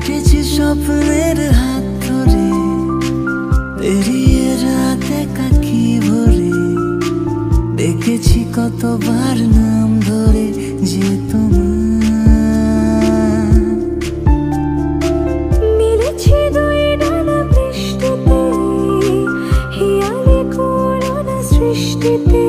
হেঁটেছি স্বপ্নের হাত ধরে। পেরিয়ে রাত একাকি ভরে। দেখেছি কতবার নাম ধরে যে তোমার। মিলেছি দুই ডানা বৃষ্টিতে হিয়ালি করোনা সৃষ্টিতে।